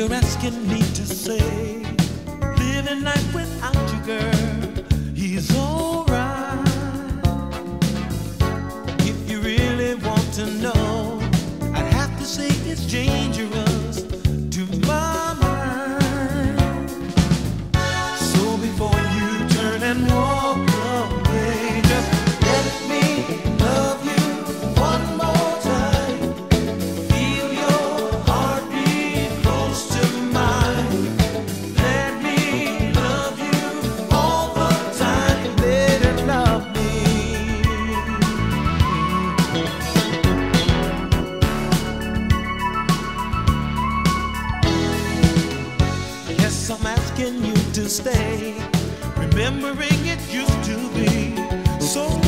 you're asking me to say, living life with I'm asking you to stay. Remembering it used to be so